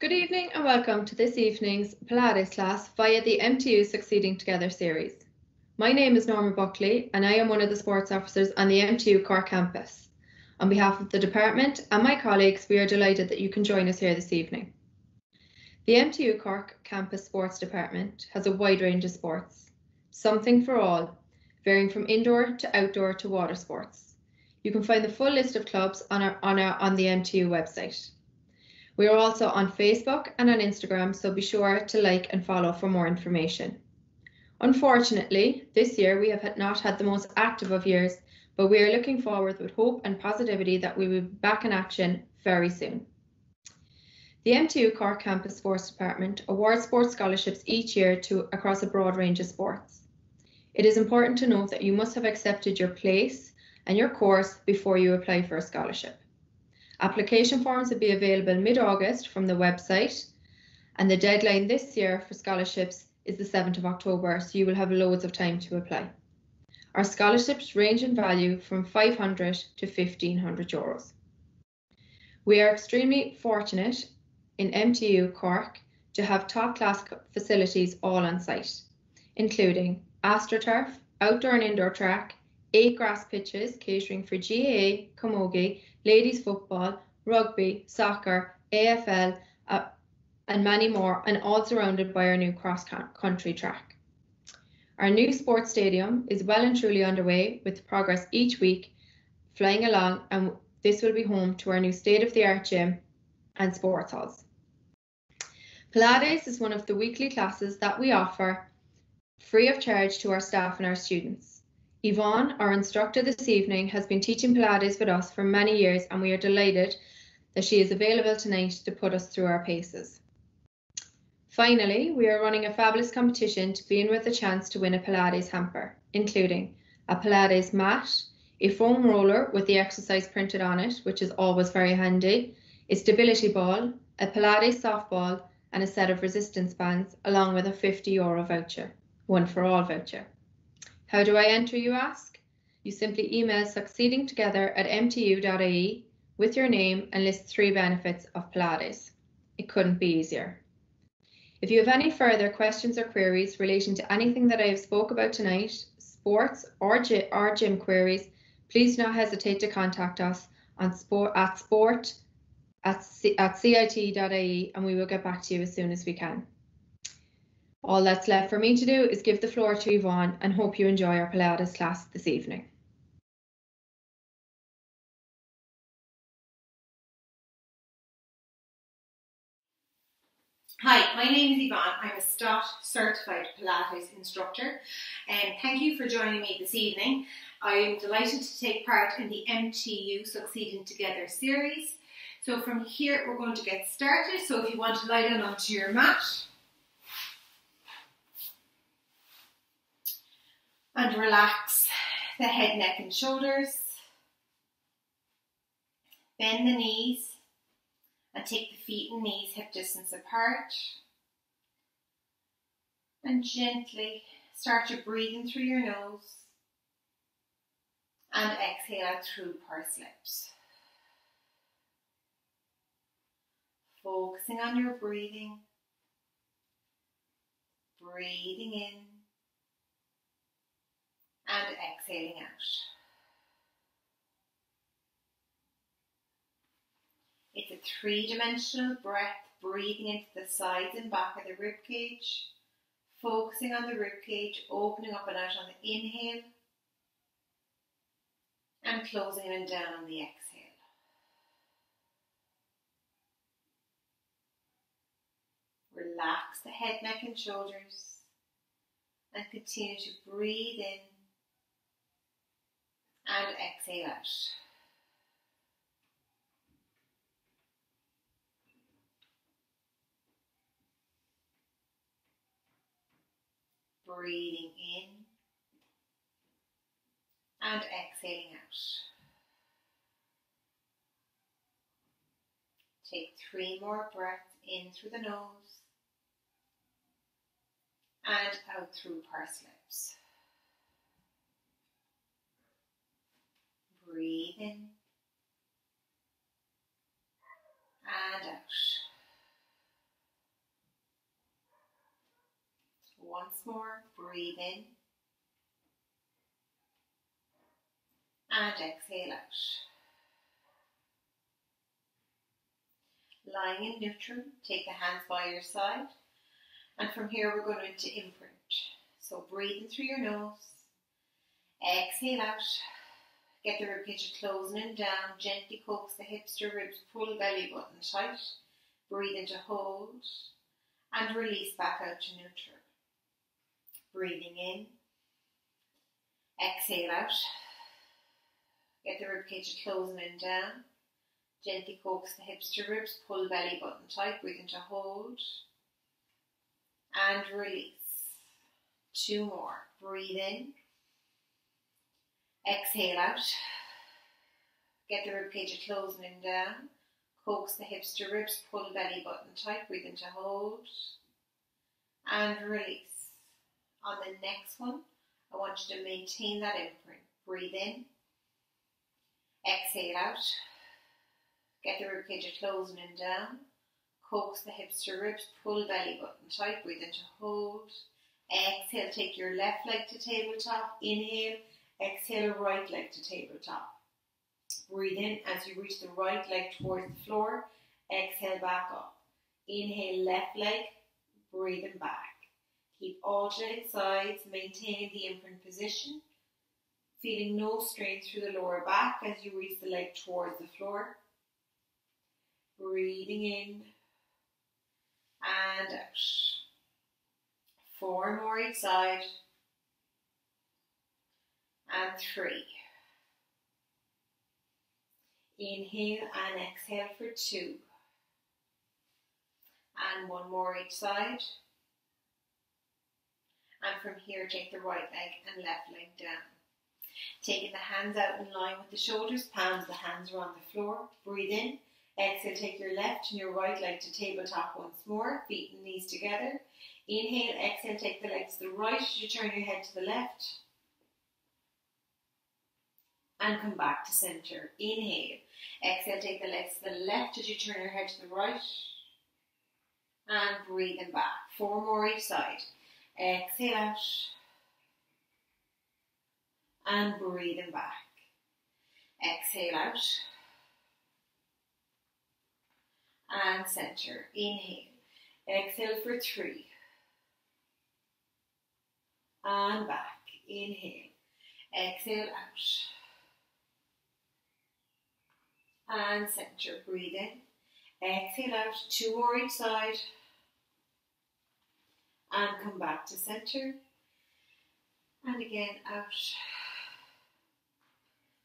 Good evening and welcome to this evening's Pilates class via the MTU Succeeding Together series. My name is Norma Buckley and I am one of the sports officers on the MTU Cork campus. On behalf of the department and my colleagues, we are delighted that you can join us here this evening. The MTU Cork campus sports department has a wide range of sports, something for all, varying from indoor to outdoor to water sports. You can find the full list of clubs on, our, on, our, on the MTU website. We are also on Facebook and on Instagram, so be sure to like and follow for more information. Unfortunately, this year we have not had the most active of years, but we are looking forward with hope and positivity that we will be back in action very soon. The MTU Cork Campus Sports Department awards sports scholarships each year to across a broad range of sports. It is important to note that you must have accepted your place and your course before you apply for a scholarship. Application forms will be available mid-August from the website and the deadline this year for scholarships is the 7th of October, so you will have loads of time to apply. Our scholarships range in value from 500 to 1500 euros. We are extremely fortunate in MTU Cork to have top class facilities all on site, including AstroTurf, outdoor and indoor track, eight grass pitches catering for GAA, Camogie, ladies football, rugby, soccer, AFL, uh, and many more, and all surrounded by our new cross country track. Our new sports stadium is well and truly underway with progress each week flying along, and this will be home to our new state of the art gym and sports halls. Pilates is one of the weekly classes that we offer free of charge to our staff and our students. Yvonne, our instructor this evening, has been teaching Pilates with us for many years and we are delighted that she is available tonight to put us through our paces. Finally, we are running a fabulous competition to be in with a chance to win a Pilates hamper, including a Pilates mat, a foam roller with the exercise printed on it, which is always very handy, a stability ball, a Pilates softball, and a set of resistance bands, along with a 50 euro voucher, one for all voucher. How do I enter, you ask? You simply email succeeding together at mtu.ie with your name and list three benefits of Pilates. It couldn't be easier. If you have any further questions or queries relating to anything that I have spoke about tonight, sports or, or gym queries, please do not hesitate to contact us on sport at sport at, at cit.ie and we will get back to you as soon as we can. All that's left for me to do is give the floor to Yvonne and hope you enjoy our Pilates class this evening. Hi, my name is Yvonne. I'm a STOTT certified Pilates instructor and thank you for joining me this evening. I am delighted to take part in the MTU Succeeding Together series. So from here we're going to get started. So if you want to lie down onto your mat, and relax the head, neck and shoulders. Bend the knees and take the feet and knees hip distance apart. And gently start your breathing through your nose and exhale out through pursed lips. Focusing on your breathing, breathing in and exhaling out. It's a three-dimensional breath, breathing into the sides and back of the rib cage, focusing on the rib cage, opening up and out on the inhale, and closing in and down on the exhale. Relax the head, neck and shoulders and continue to breathe in and exhale out. Breathing in and exhaling out. Take three more breaths in through the nose and out through pursed lips. breathe in and out. Once more, breathe in and exhale out. Lying in neutral, take the hands by your side and from here we're going into imprint. So breathe in through your nose, exhale out. Get the ribcage closing and down. Gently coax the hips to ribs. Pull belly button tight. Breathe into hold. And release back out to neutral. Breathing in. Exhale out. Get the ribcage closing and down. Gently coax the hips to ribs. Pull belly button tight. Breathe into hold. And release. Two more. Breathe in. Exhale out. Get the ribcage closing and down. Coax the hips to ribs, pull belly button tight, breathe into hold. And release. On the next one, I want you to maintain that imprint. Breathe in. Exhale out. Get the ribcage closing and down. Coax the hips to ribs, pull belly button tight, breathe into hold. Exhale, take your left leg to tabletop. Inhale Exhale, right leg to tabletop. Breathe in as you reach the right leg towards the floor. Exhale, back up. Inhale, left leg, breathing back. Keep alternating sides, maintain the imprint position. Feeling no strain through the lower back as you reach the leg towards the floor. Breathing in and out. Four more each side and three. Inhale and exhale for two. And one more each side. And from here, take the right leg and left leg down. Taking the hands out in line with the shoulders, palms the hands are on the floor. Breathe in. Exhale, take your left and your right leg to tabletop once more. Feet and knees together. Inhale, exhale, take the legs to the right as you turn your head to the left and come back to center. Inhale. Exhale, take the legs to the left as you turn your head to the right. And breathing back. Four more each side. Exhale out. And breathing back. Exhale out. And center. Inhale. Exhale for three. And back. Inhale. Exhale out and center. Breathe in. Exhale out. Two more each side. And come back to center. And again out.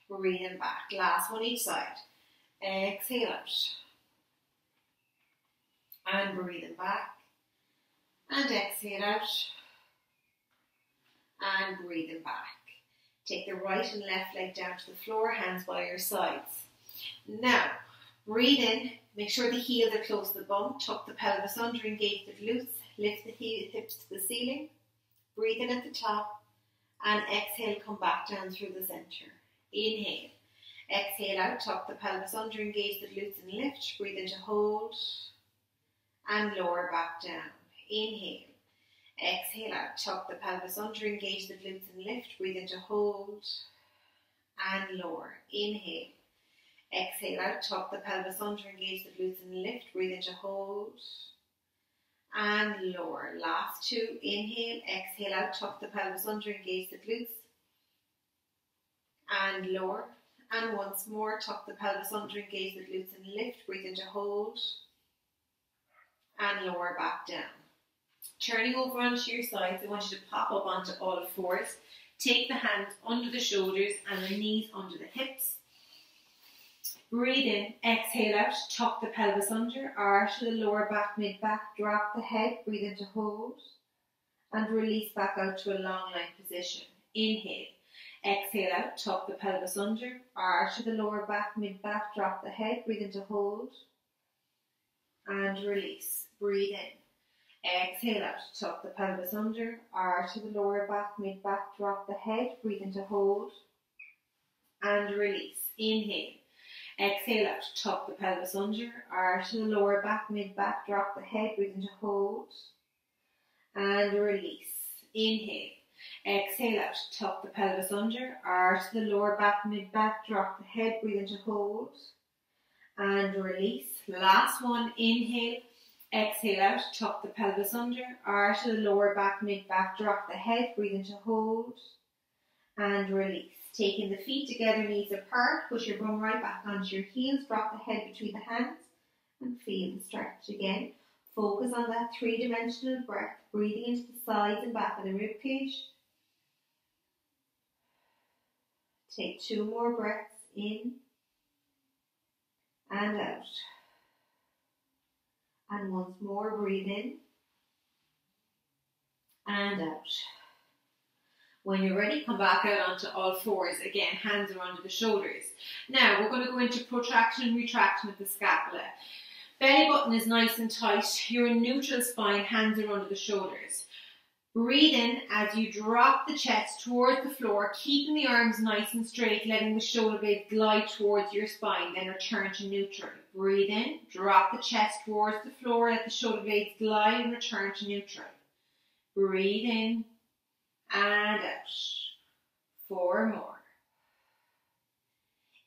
Breathing back. Last one each side. Exhale out. And breathing back. And exhale out. And breathing back. Take the right and left leg down to the floor, hands by your sides. Now, breathe in, make sure the heels are close to the bum, tuck the pelvis under, engage the glutes, lift the hips to the ceiling, breathe in at the top, and exhale, come back down through the center. Inhale, exhale out, tuck the pelvis under, engage the glutes and lift, breathe into hold, and lower back down. Inhale, exhale out, tuck the pelvis under, engage the glutes and lift, breathe into hold, and lower. Inhale. Exhale out, tuck the pelvis under, engage the glutes and lift. Breathe into hold and lower. Last two. Inhale, exhale out, tuck the pelvis under, engage the glutes and lower. And once more, tuck the pelvis under, engage the glutes and lift. Breathe into hold and lower back down. Turning over onto your sides, I want you to pop up onto all fours. Take the hands under the shoulders and the knees under the hips. Breathe in, exhale out, tuck the pelvis under, arch to the lower back, mid back, drop the head, breathe into hold, and release back out to a long line position. Inhale, exhale out, tuck the pelvis under, arch to the lower back, mid back, drop the head, breathe into hold, and release. Breathe in. Exhale out, tuck the pelvis under, arch to the lower back, mid back, drop the head, breathe into hold, and release. Inhale. Exhale out, tuck the pelvis under, arch to the lower back, mid back, drop the head, breathe into hold, and release. Inhale. Exhale out. Tuck the pelvis under. Arch to the lower back, mid back. Drop the head. Breathe into hold. And release. Last one. Inhale. Exhale out. Tuck the pelvis under. Arch to the lower back, mid back. Drop the head. Breathe into hold. And release. Taking the feet together, knees apart. Push your bum right back onto your heels. Drop the head between the hands. And feel the stretch again. Focus on that three-dimensional breath, breathing into the sides and back of the rib cage. Take two more breaths in and out. And once more, breathe in and out. When you're ready, come back out onto all fours. Again, hands are under the shoulders. Now, we're going to go into protraction and retraction of the scapula. Belly button is nice and tight. You're in neutral spine, hands are under the shoulders. Breathe in as you drop the chest towards the floor, keeping the arms nice and straight, letting the shoulder blades glide towards your spine, then return to neutral. Breathe in, drop the chest towards the floor, let the shoulder blades glide and return to neutral. Breathe in and out. Four more.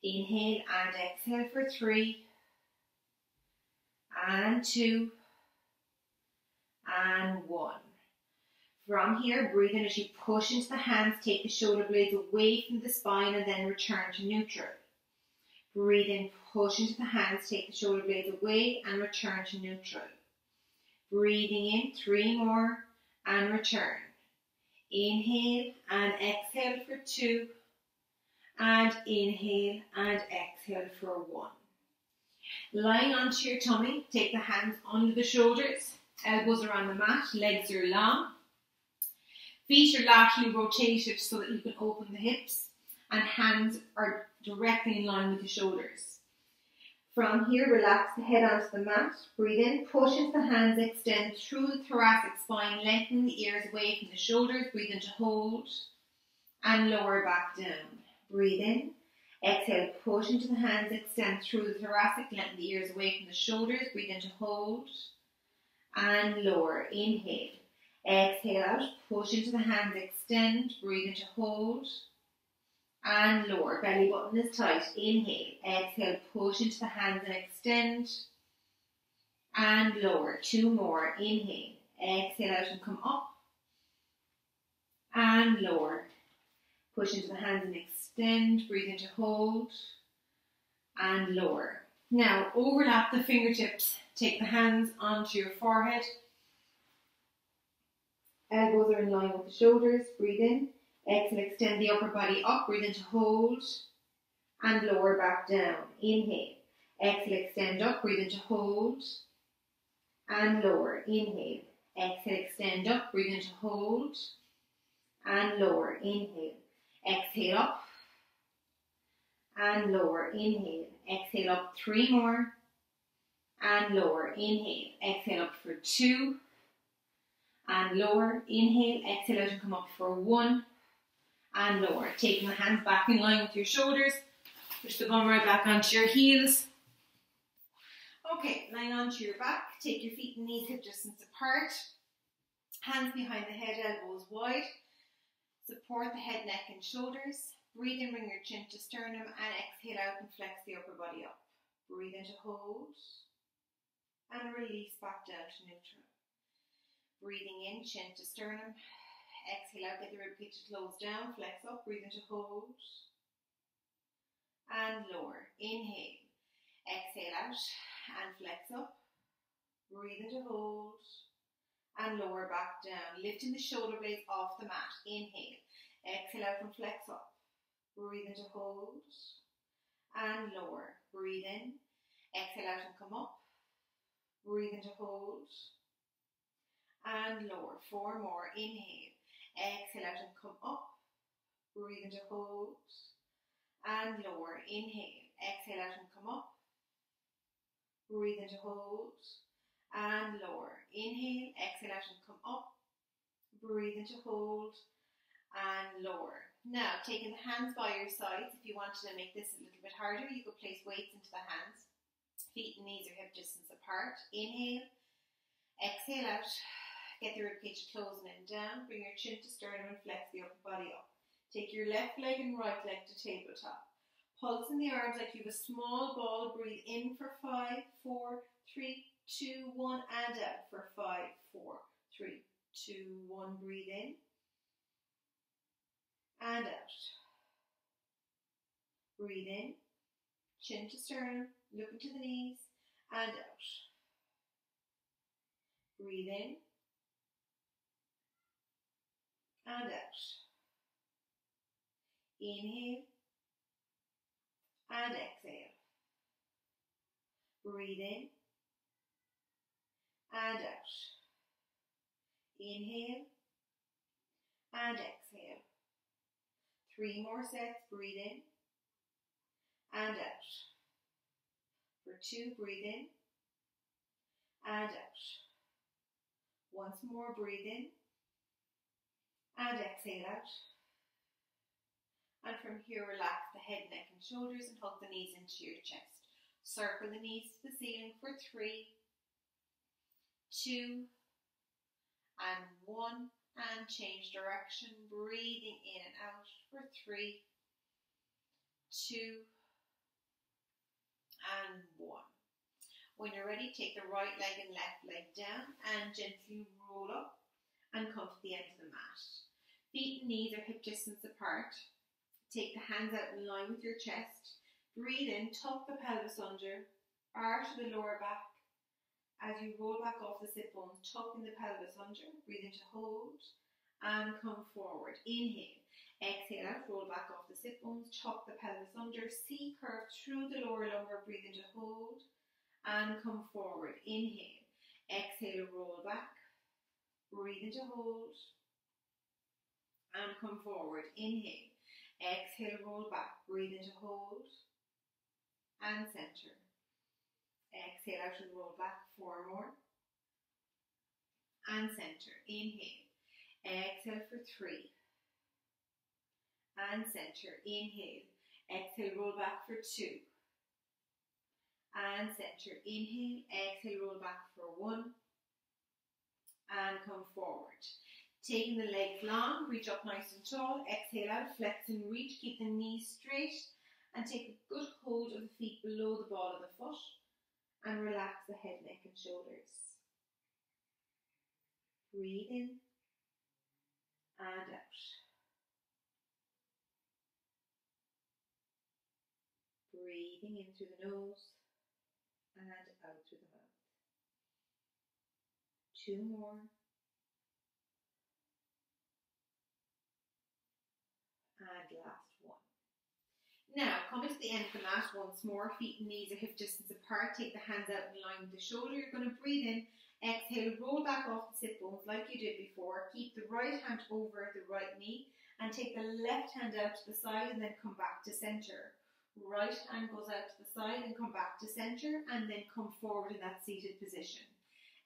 Inhale and exhale for three and two and one. From here, breathe in as you push into the hands, take the shoulder blades away from the spine and then return to neutral. Breathe in, push into the hands, take the shoulder blades away and return to neutral. Breathing in, three more and return. Inhale and exhale for two and inhale and exhale for one. Lying onto your tummy, take the hands under the shoulders, elbows around the mat, legs are long. Feet are laterally rotated so that you can open the hips, and hands are directly in line with the shoulders. From here, relax the head onto the mat. Breathe in, push into the hands, extend through the thoracic spine, lengthen the ears away from the shoulders. Breathe into hold and lower back down. Breathe in, Exhale, push into the hands, extend through the thoracic, let the ears away from the shoulders. Breathe into hold and lower. Inhale. Exhale out, push into the hands, extend, breathe into hold and lower. Belly button is tight. Inhale. Exhale, push into the hands and extend and lower. Two more. Inhale. Exhale out and come up and lower. Push into the hands and extend breathe into hold, and lower. Now overlap the fingertips, take the hands onto your forehead. Elbows are in line with the shoulders, breathe in. Exhale, extend the upper body up, breathe into hold, and lower back down. Inhale. Exhale, extend up, breathe into hold, and lower. Inhale. Exhale, extend up, breathe into hold, and lower. Inhale. Exhale up, and lower. Inhale. Exhale up three more and lower. Inhale. Exhale up for two and lower. Inhale. Exhale out and come up for one and lower. Taking the hands back in line with your shoulders. Push the bum right back onto your heels. Okay, lying onto your back. Take your feet and knees hip distance apart. Hands behind the head, elbows wide. Support the head, neck and shoulders. Breathe in, bring your chin to sternum and exhale out and flex the upper body up. Breathe into hold and release back down to neutral. Breathing in, chin to sternum. Exhale out, get the ribcage to close down, flex up, breathe into hold and lower. Inhale, exhale out and flex up. Breathe into hold and lower back down, lifting the shoulder blades off the mat. Inhale, exhale out and flex up. Breathe into hold and lower. Breathe in. Exhale out and come up. Breathe into hold and lower. Four more. Inhale. Exhale out and come up. Breathe into hold and lower. Inhale. Exhale out and come up. Breathe into hold and lower. Inhale. Exhale out and come up. Breathe into hold and lower. Now, taking the hands by your sides, if you wanted to make this a little bit harder, you could place weights into the hands. Feet and knees are hip distance apart. Inhale, exhale out. Get the ribcage closing in down. Bring your chin to sternum and flex the upper body up. Take your left leg and right leg to tabletop. Pulse in the arms like you have a small ball. Breathe in for five, four, three, two, one, and out for five, four, three, two, one. Breathe in and out. Breathe in, chin to sternum, look into the knees, and out. Breathe in and out. Inhale and exhale. Breathe in and out. Inhale and exhale. Three more sets. Breathe in and out. For two, breathe in and out. Once more, breathe in and exhale out. And from here, relax the head, neck, and shoulders and hug the knees into your chest. Circle the knees to the ceiling for three, two, and one. And change direction, breathing in and out for three, two, and one. When you're ready, take the right leg and left leg down and gently roll up and come to the end of the mat. Feet and knees are hip distance apart. Take the hands out in line with your chest. Breathe in, tuck the pelvis under, arch the lower back. As you roll back off the sit bones, tucking the pelvis under. Breathe into hold and come forward. Inhale. Exhale out, roll back off the sit bones, tuck the pelvis under, C curve through the lower lumbar, breathe in to hold and come forward. Inhale. Exhale, roll back, breathe into hold and come forward. Inhale. Exhale, roll back, breathe into hold and center. Exhale out and roll back, four more. And center. Inhale. Exhale for three. And center. Inhale. Exhale, roll back for two. And center. Inhale. Exhale, roll back for one. And come forward. Taking the legs long, reach up nice and tall. Exhale out, flex and reach. Keep the knees straight. And take a good hold of the feet below the ball of the foot. And relax the head, neck, and shoulders. Breathe in and out. Breathing in through the nose and out through the mouth. Two more. And last one. Now, coming to the end of the mat once more, feet and knees are hip distance apart. Take the hands out in line with the shoulder. You're going to breathe in Exhale, roll back off the sit bones like you did before. Keep the right hand over the right knee and take the left hand out to the side and then come back to center. Right hand goes out to the side and come back to center and then come forward in that seated position.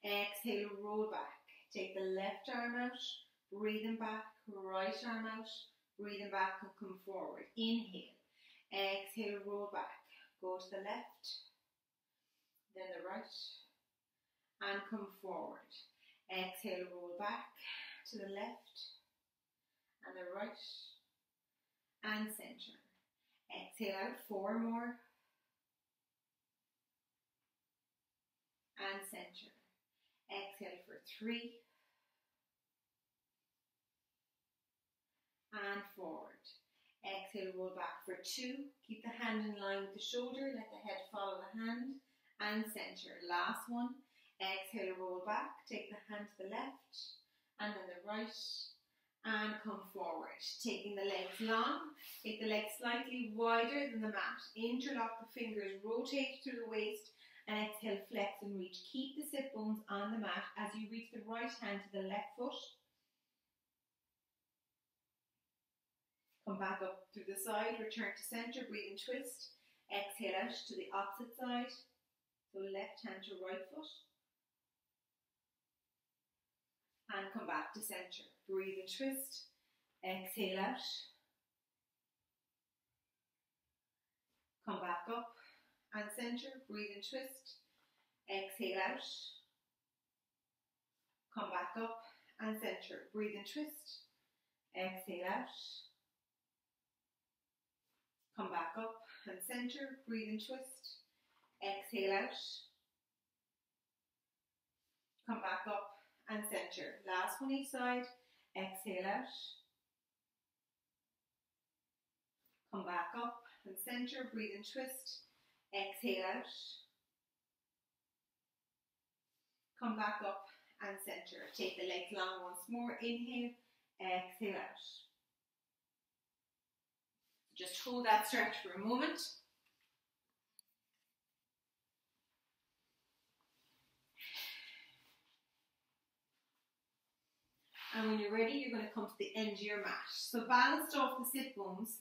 Exhale, roll back. Take the left arm out, breathing back, right arm out, breathing back and come forward. Inhale. Exhale, roll back. Go to the left, then the right, and come forward. Exhale, roll back to the left and the right and center. Exhale out four more and center. Exhale for three and forward. Exhale, roll back for two. Keep the hand in line with the shoulder, let the head follow the hand and center. Last one. Exhale, roll back. Take the hand to the left and then the right and come forward. Taking the legs long, take the legs slightly wider than the mat. Interlock the fingers, rotate through the waist and exhale, flex and reach. Keep the sit bones on the mat as you reach the right hand to the left foot. Come back up through the side, return to center, breathe and twist. Exhale out to the opposite side. So left hand to right foot. and come back to center. Breathe and twist. Exhale out. Come back up and center. Breathe and twist. Exhale out. Come back up and center. Breathe and twist. Exhale out. Come back up and center. Breathe and twist. Exhale out. Come back up and center. Last one each side. Exhale out. Come back up and center. Breathe and twist. Exhale out. Come back up and center. Take the legs long once more. Inhale. Exhale out. Just hold that stretch for a moment. And when you're ready, you're going to come to the end of your mat. So balanced off the sit bones,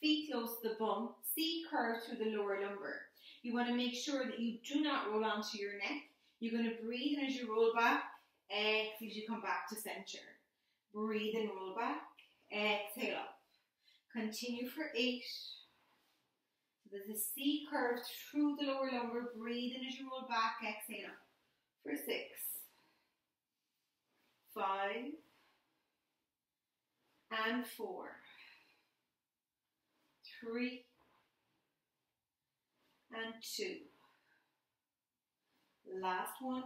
feet close to the bum, C curve through the lower lumbar. You want to make sure that you do not roll onto your neck. You're going to breathe and as you roll back, exhale as you come back to center. Breathe and roll back, exhale up. Continue for eight. There's a C curve through the lower lumbar. Breathe in as you roll back, exhale. For six, five, and four, three, and two. Last one.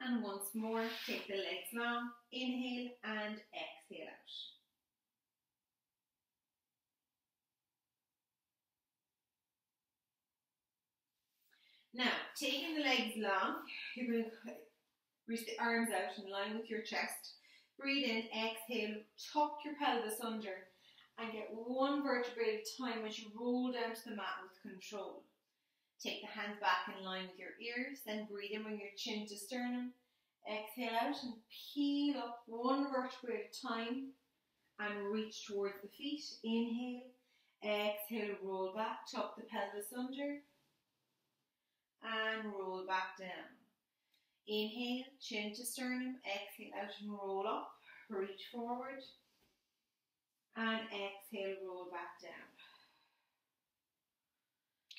And once more, take the legs long. Inhale and exhale out. Now, taking the legs long, you're going to reach the arms out in line with your chest. Breathe in, exhale, tuck your pelvis under and get one vertebrae at a time as you roll down to the mat with control. Take the hands back in line with your ears, then breathe in, bring your chin to sternum. Exhale out and peel up one vertebrae at a time and reach towards the feet. Inhale, exhale, roll back, tuck the pelvis under and roll back down. Inhale, chin to sternum, exhale out and roll up, reach forward and exhale, roll back down.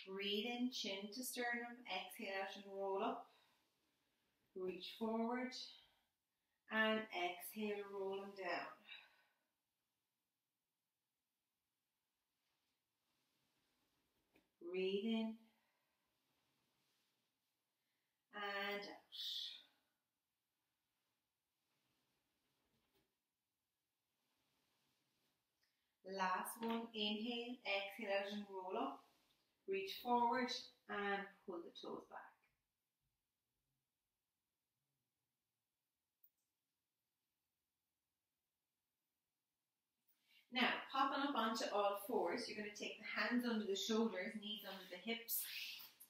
Breathe in, chin to sternum, exhale out and roll up. Reach forward and exhale, rolling down. Breathe in and out. Last one, inhale, exhale out and roll up. Reach forward and pull the toes back. Now, popping up onto all fours, you're going to take the hands under the shoulders, knees under the hips,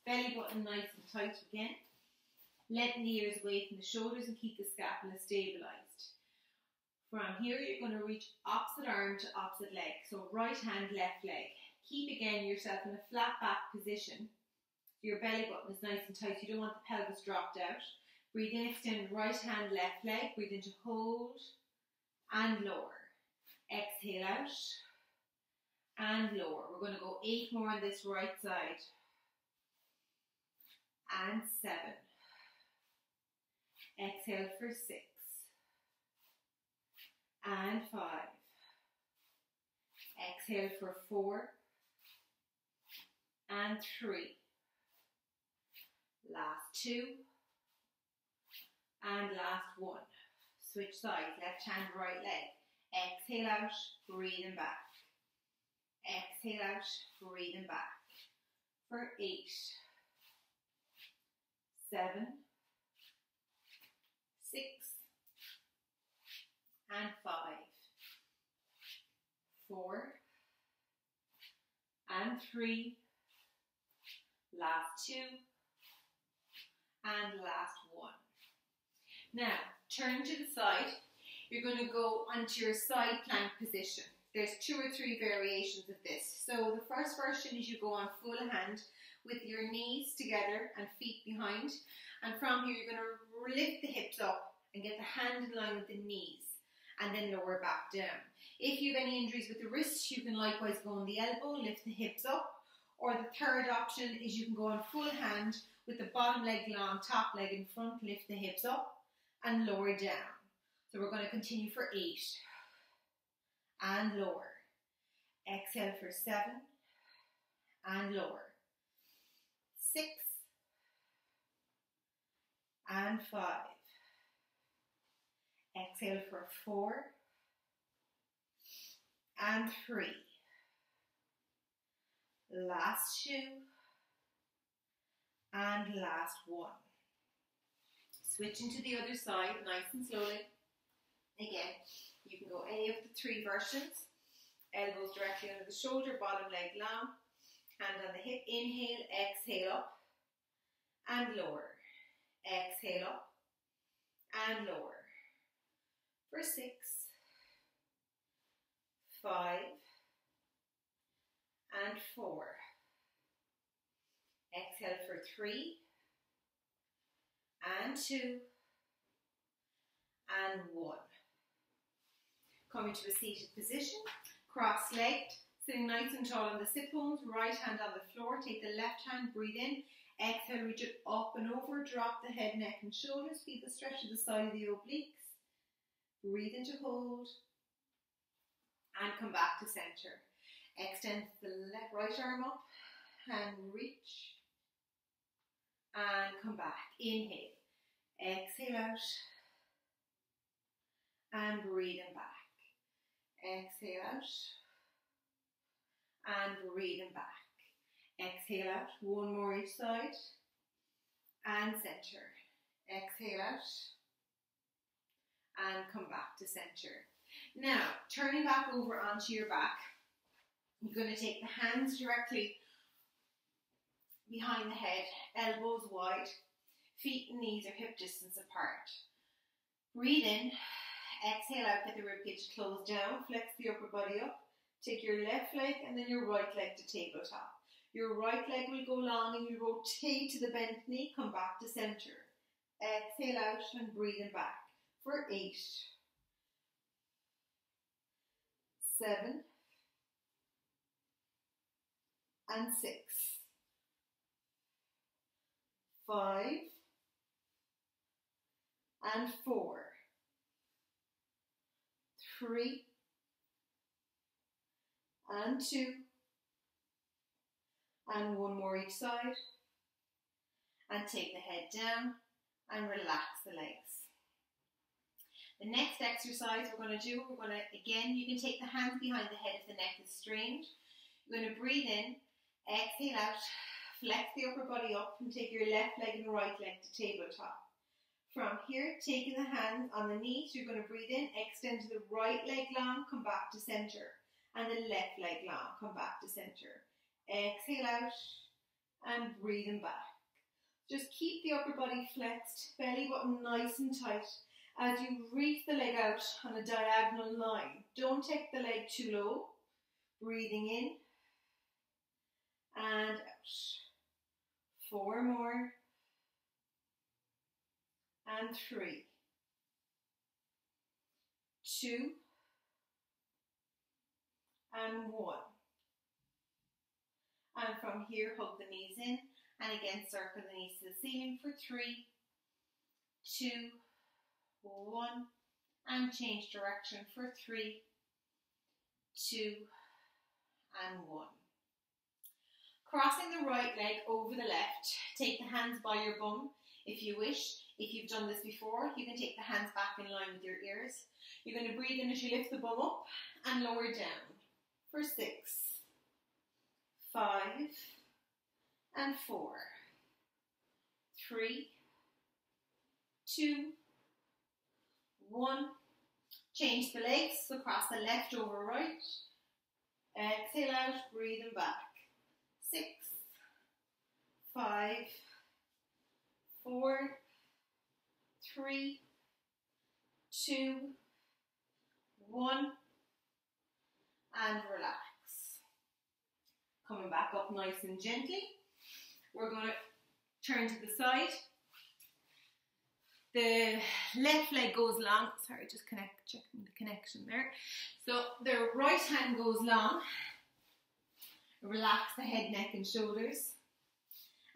belly button nice and tight again. Letting the ears away from the shoulders and keep the scapula stabilized. From here, you're going to reach opposite arm to opposite leg. So right hand, left leg. Keep again yourself in a flat back position. Your belly button is nice and tight. You don't want the pelvis dropped out. Breathe in, extend right hand, left leg. Breathe into hold and lower. Exhale out and lower. We're going to go eight more on this right side. And seven. Exhale for six. And five. Exhale for four. And three. Last two. And last one. Switch sides, left hand, right leg. Exhale out, breathing back. Exhale out, breathing back. For eight, seven, six, and five, four, and three, last two, and last one. Now, turn to the side you're going to go onto your side plank position. There's two or three variations of this. So the first version is you go on full hand with your knees together and feet behind. And from here, you're going to lift the hips up and get the hand in line with the knees and then lower back down. If you have any injuries with the wrists, you can likewise go on the elbow, lift the hips up, Or the third option is you can go on full hand with the bottom leg long, top leg in front, lift the hips up and lower down. So we're going to continue for eight and lower. Exhale for seven and lower. Six and five. Exhale for four and three. Last two and last one. Switching to the other side, nice and slowly. Again, you can go any of the three versions. Elbows directly under the shoulder, bottom leg long, hand on the hip. Inhale, exhale up and lower. Exhale up and lower. For six, five, and four. Exhale for three, and two, and one. Coming to a seated position, cross-legged, sitting nice and tall on the sit bones, right hand on the floor, take the left hand, breathe in, exhale, reach it up and over, drop the head, neck and shoulders, feel the stretch of the side of the obliques, breathe into hold, and come back to center. Extend the left right arm up. And reach. And come back. Inhale, exhale out. And breathe breathing back. Exhale out and breathing back. Exhale out, one more each side and center. Exhale out and come back to center. Now, turning back over onto your back, you're going to take the hands directly behind the head, elbows wide, feet and knees are hip distance apart. Breathe in, exhale out, get the ribcage closed down, flex the upper body up, take your left leg and then your right leg to tabletop. Your right leg will go long and you rotate to the bent knee, come back to center. Exhale out and breathing back for eight, seven, and six, five, and four, three, and two, and one more each side, and take the head down and relax the legs. The next exercise we're going to do, we're going to, again, you can take the hands behind the head if the neck is strained. You're going to breathe in, exhale out, flex the upper body up and take your left leg and right leg to tabletop. From here, taking the hands on the knees, you're going to breathe in, extend to the right leg long, come back to center, and the left leg long, come back to center. Exhale out and breathing back. Just keep the upper body flexed, belly button nice and tight as you reach the leg out on a diagonal line. Don't take the leg too low. Breathing in and out. Four more. And three. Two. And one. And from here, hug the knees in. And again, circle the knees to the ceiling for three, two, one, and change direction for three, two, and one. Crossing the right leg over the left, take the hands by your bum if you wish. If you've done this before, you can take the hands back in line with your ears. You're going to breathe in as you lift the bum up and lower down for six, five, and four, three, two, one. Change the legs across the left over right. Exhale out, breathing back. Six, five, four, three, two, one, and relax. Coming back up nice and gently. We're going to turn to the side the left leg goes long. Sorry, just connect, checking the connection there. So the right hand goes long. Relax the head, neck, and shoulders.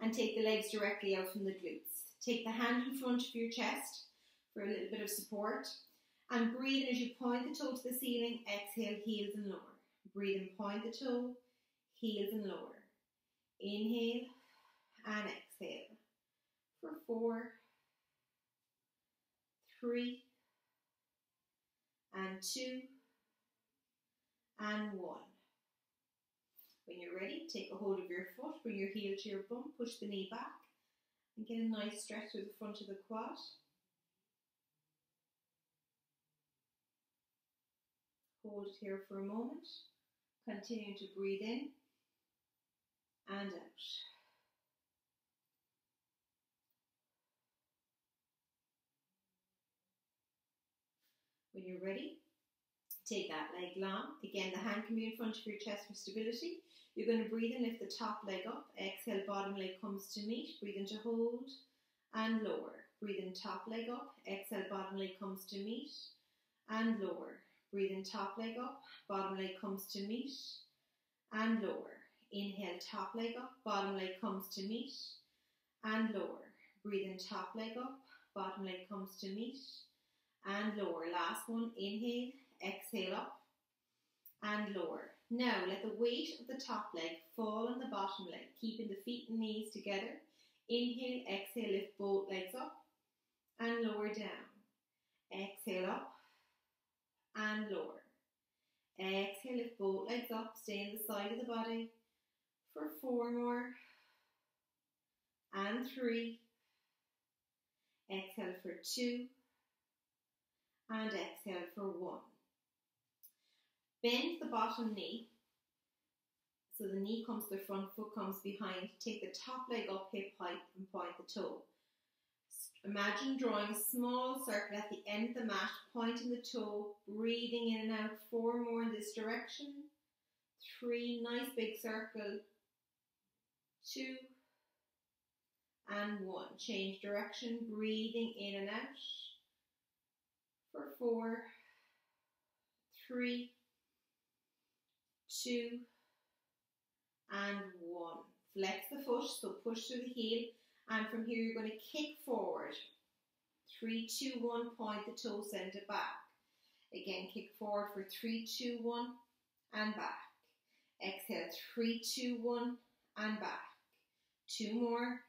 And take the legs directly out from the glutes. Take the hand in front of your chest for a little bit of support. And breathe as you point the toe to the ceiling. Exhale, heels and lower. Breathe and point the toe, heels and lower. Inhale and exhale for four, three, and two, and one. When you're ready, take a hold of your foot, bring your heel to your bum, push the knee back, and get a nice stretch through the front of the quad. Hold it here for a moment. Continue to breathe in and out. When you're ready, take that leg long. Again, the hand can be in front of your chest for stability. You're going to breathe and lift the top leg up. Exhale, bottom leg comes to meet. Breathe into hold and lower. Breathe in top leg up. Exhale, bottom leg comes to meet and lower. Breathe in top leg up. Bottom leg comes to meet and lower. Inhale, top leg up. Bottom leg comes to meet and lower. Breathe in top leg up. Bottom leg comes to meet and lower. Last one, inhale, exhale up and lower. Now let the weight of the top leg fall on the bottom leg, keeping the feet and knees together. Inhale, exhale, lift both legs up and lower down. Exhale up and lower. Exhale, lift both legs up, stay on the side of the body for four more and three. Exhale for two and exhale for one. Bend the bottom knee so the knee comes to the front, foot comes behind. Take the top leg up hip height and point the toe. Imagine drawing a small circle at the end of the mat, pointing the toe, breathing in and out. Four more in this direction. Three, nice big circle. Two, and one. Change direction, breathing in and out for four, three, two, and one. Flex the foot, so push through the heel, and from here you're going to kick forward. Three, two, one, point the toe center back. Again, kick forward for three, two, one, and back. Exhale, three, two, one, and back. Two more.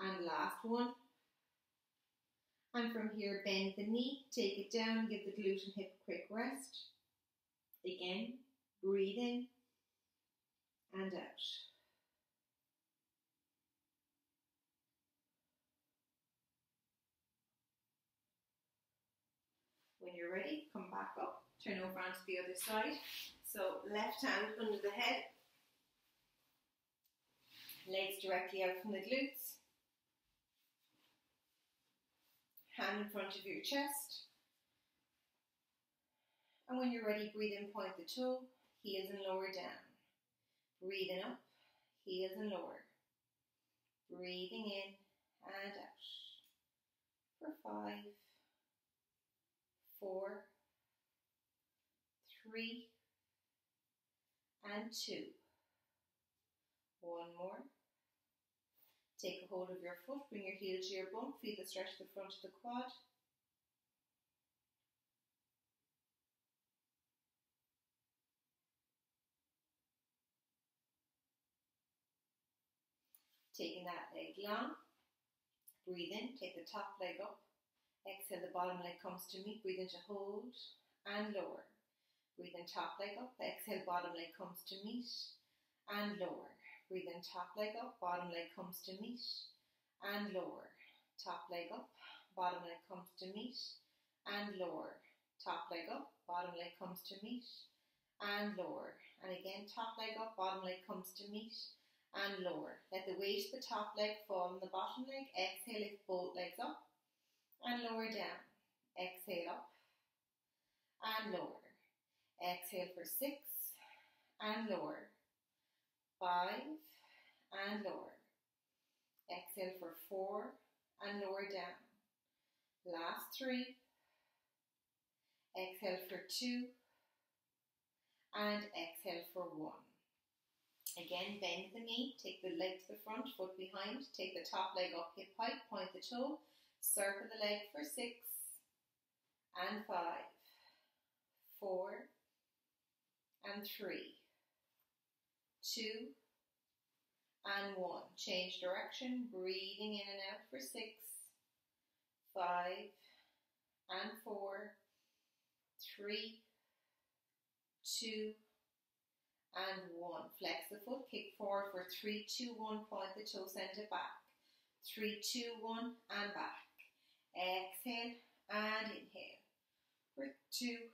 And last one. And from here, bend the knee, take it down, give the glute and hip a quick rest. Again, breathe in and out. When you're ready, come back up, turn over onto the other side. So left hand under the head, legs directly out from the glutes. hand in front of your chest. And when you're ready, breathe in, point the toe, heels and lower down. Breathing up, heels and lower. Breathing in and out. For five, four, three, and two. One more. Take a hold of your foot, bring your heel to your bum, feel the stretch the front of the quad. Taking that leg long, breathe in, take the top leg up, exhale, the bottom leg comes to meet, breathe in to hold and lower. Breathe in, top leg up, exhale, bottom leg comes to meet and lower. Breathe in, top leg up, bottom leg comes to meet and lower. Top leg up, bottom leg comes to meet and lower. Top leg up, bottom leg comes to meet and lower. And again, top leg up, bottom leg comes to meet and lower. Let the weight of the top leg fall on the bottom leg. Exhale, lift both legs up and lower down. Exhale up and lower. Exhale for six and lower five, and lower. Exhale for four, and lower down. Last three. Exhale for two, and exhale for one. Again, bend the knee, take the leg to the front, foot behind, take the top leg up hip height, point the toe, circle the leg for six and five, four and three, two and one. Change direction, breathing in and out for six, five and four, three, two, and one. Flex the foot, kick forward for three, two, one, point the toe center back. Three, two, one, and back. Exhale and inhale. For two.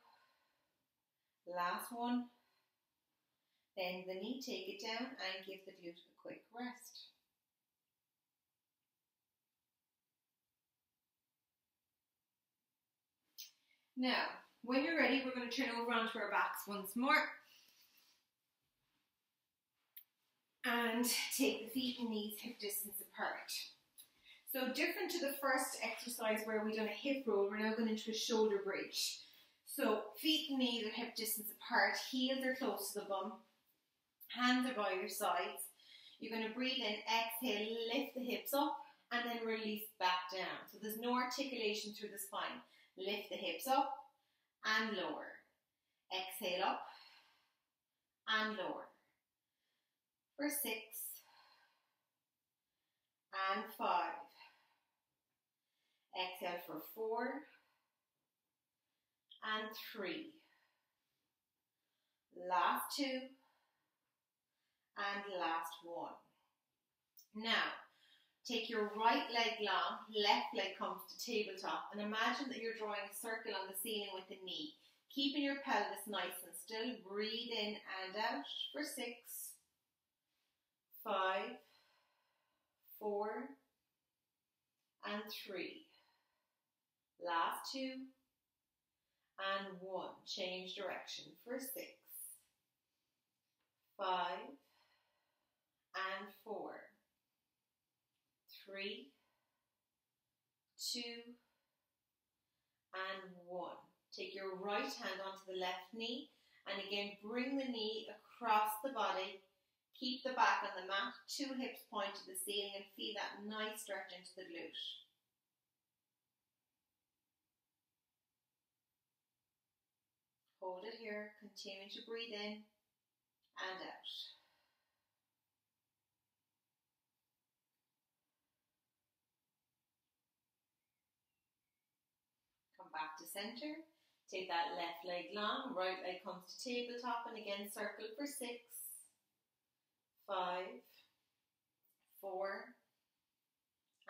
Last one. Bend the knee, take it down, and give the glute a quick rest. Now, when you're ready, we're going to turn over onto our backs once more. And take the feet and knees hip distance apart. So different to the first exercise where we've done a hip roll, we're now going into a shoulder bridge. So feet and knees are hip distance apart, heels are close to the bum, hands are by your sides. You're going to breathe in, exhale, lift the hips up, and then release back down. So there's no articulation through the spine. Lift the hips up and lower. Exhale up and lower. For six and five. Exhale for four and three. Last two and last one. Now, take your right leg long, left leg comes to tabletop, and imagine that you're drawing a circle on the ceiling with the knee. Keeping your pelvis nice and still, breathe in and out for six, five, four, and three. Last two, and one. Change direction for six, five, and four, three, two, and one. Take your right hand onto the left knee and again bring the knee across the body. Keep the back on the mat, two hips point to the ceiling and feel that nice stretch into the glute. Hold it here, continue to breathe in and out. Come back to center. Take that left leg long, right leg comes to tabletop and again circle for six, five, four,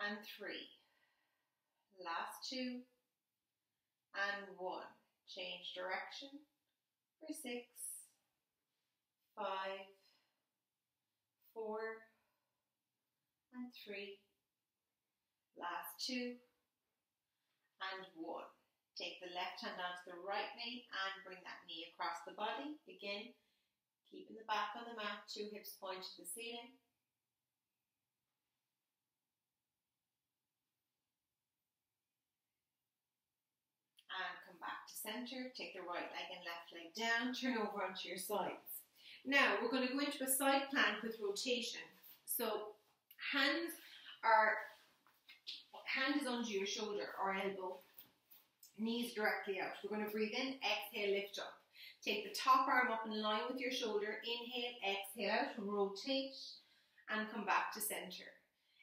and three. Last two, and one. Change direction for six, five, four, and three. Last two, and one. Take the left hand onto the right knee and bring that knee across the body. Again, keeping the back on the mat, two hips point to the ceiling. And come back to center. Take the right leg and left leg down. Turn over onto your sides. Now we're going to go into a side plank with rotation. So hands are hand is under your shoulder or elbow knees directly out. We're going to breathe in, exhale, lift up. Take the top arm up in line with your shoulder. Inhale, exhale out, rotate, and come back to center.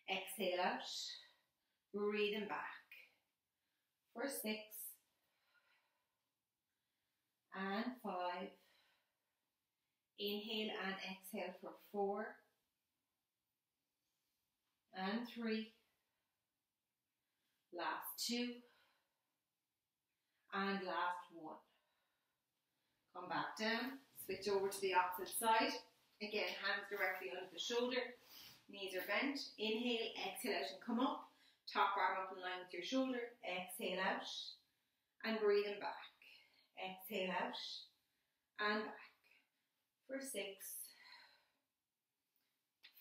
Exhale out, breathing back. For six, and five. Inhale and exhale for four, and three. Last two and last one. Come back down, switch over to the opposite side. Again, hands directly under the shoulder, knees are bent. Inhale, exhale out and come up. Top arm up in line with your shoulder. Exhale out and breathing back. Exhale out and back. For six,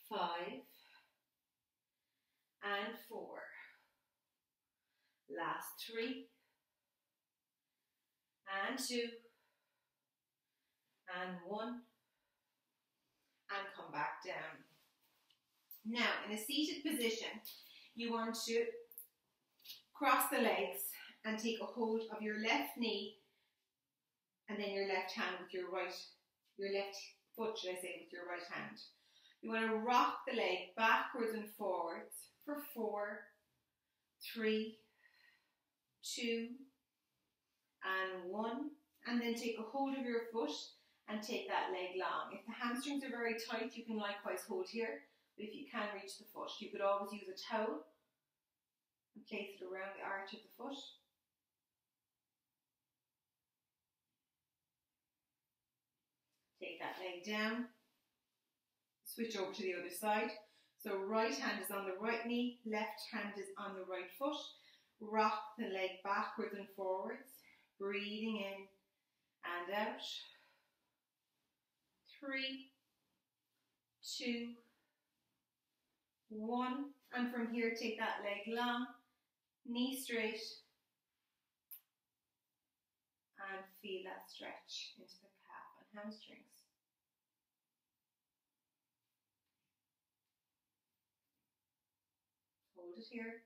five, and four. Last three, and two, and one, and come back down. Now, in a seated position, you want to cross the legs and take a hold of your left knee and then your left hand with your right, your left foot, should I say, with your right hand. You want to rock the leg backwards and forwards for four, three, two, and one. And then take a hold of your foot and take that leg long. If the hamstrings are very tight, you can likewise hold here. But if you can reach the foot, you could always use a towel and place it around the arch of the foot. Take that leg down. Switch over to the other side. So right hand is on the right knee, left hand is on the right foot. Rock the leg backwards and forwards, breathing in and out. Three, two, one. And from here, take that leg long, knee straight, and feel that stretch into the calf and hamstrings. Hold it here.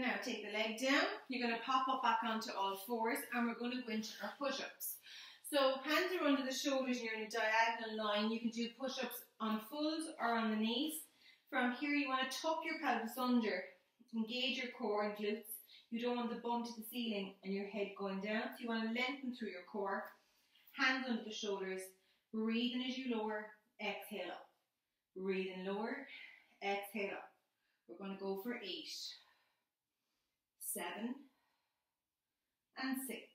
Now take the leg down. You're going to pop up back onto all fours and we're going to go into our push-ups. So hands are under the shoulders and you're in a diagonal line. You can do push-ups on fulls or on the knees. From here you want to tuck your pelvis under, engage your core and glutes. You don't want the bum to the ceiling and your head going down. So you want to lengthen through your core. Hands under the shoulders. breathing as you lower, exhale up. Breathe in lower, exhale up. We're going to go for eight seven, and six,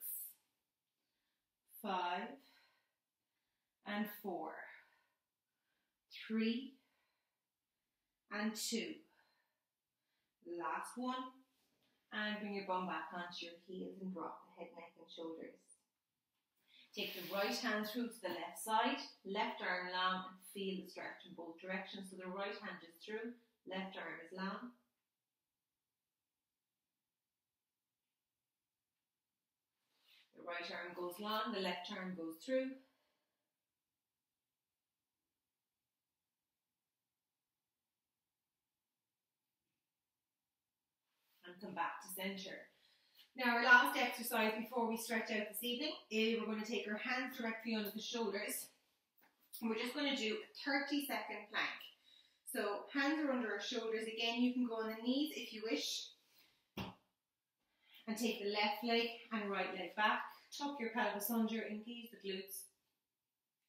five, and four, three, and two. Last one, and bring your bum back onto your heels and drop the head, neck, and shoulders. Take the right hand through to the left side, left arm long, and feel the stretch in both directions. So the right hand is through, left arm is long. Right arm goes long, the left arm goes through. And come back to centre. Now our last exercise before we stretch out this evening is we're going to take our hands directly under the shoulders and we're just going to do a 30 second plank. So hands are under our shoulders. Again, you can go on the knees if you wish and take the left leg and right leg back. Tuck your pelvis under, engage the glutes.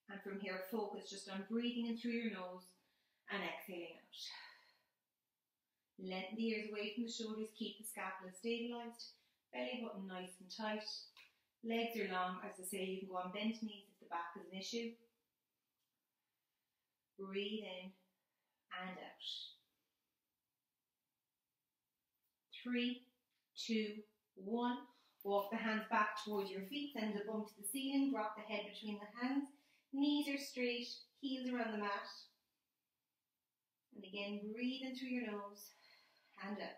And from here, focus just on breathing in through your nose and exhaling out. Let the ears away from the shoulders, keep the scapula stabilized, belly button nice and tight. Legs are long, as I say, you can go on bent knees if the back is an issue. Breathe in and out. Three, two, one. Walk the hands back towards your feet, send the bum to the ceiling, drop the head between the hands. Knees are straight, heels are on the mat. And again, breathe in through your nose, hand out.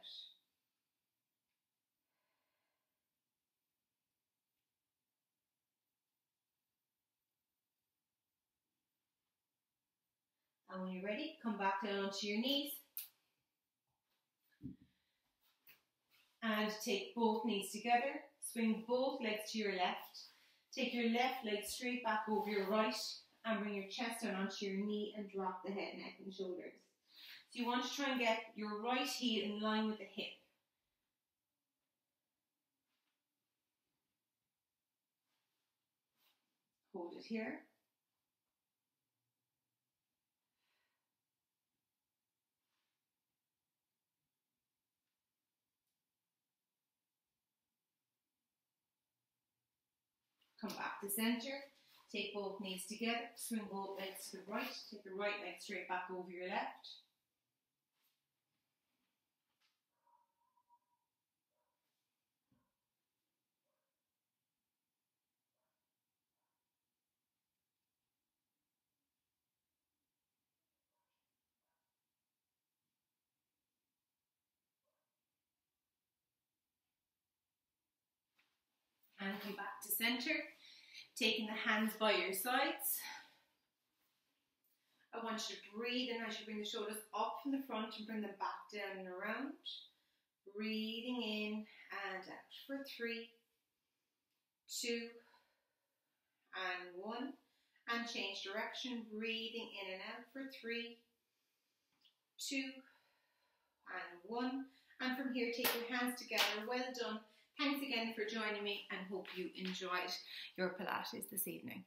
And when you're ready, come back down onto your knees. And take both knees together. Swing both legs to your left. Take your left leg straight back over your right and bring your chest down onto your knee and drop the head, neck and shoulders. So you want to try and get your right heel in line with the hip. Hold it here. Come back to centre. Take both knees together. Swing both legs to the right. Take the right leg straight back over your left. and come back center. taking the hands by your sides. I want you to breathe in as you bring the shoulders up from the front and bring them back down and around. Breathing in and out for three, two, and one. And change direction, breathing in and out for three, two, and one. And from here, take your hands together. Well done. Thanks again for joining me and hope you enjoyed your Pilates this evening.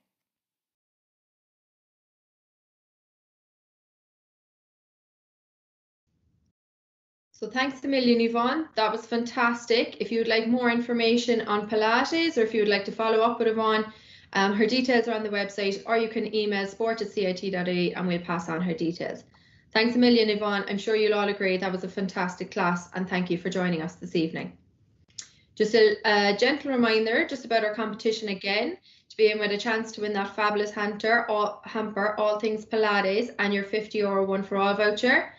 So thanks a million, Yvonne. That was fantastic. If you would like more information on Pilates or if you would like to follow up with Yvonne, um, her details are on the website or you can email sport at cit.ie and we'll pass on her details. Thanks a million, Yvonne. I'm sure you'll all agree that was a fantastic class and thank you for joining us this evening. Just a, a gentle reminder just about our competition again to be in with a chance to win that fabulous hamper, all, hamper, all things Pilates and your 50 euro one for all voucher.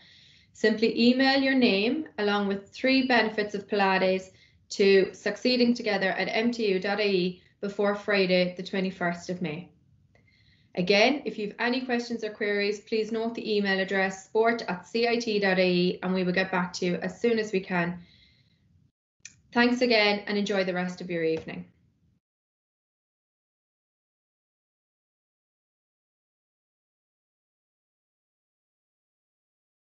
Simply email your name along with three benefits of Pilates to succeeding together at mtu.ie before Friday, the 21st of May. Again, if you have any questions or queries, please note the email address sport at cit.ie and we will get back to you as soon as we can. Thanks again and enjoy the rest of your evening.